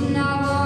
now